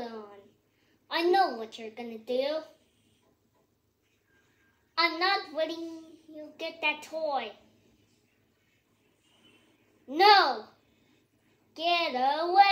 going on. I know what you're gonna do. I'm not letting you get that toy. No! Get away!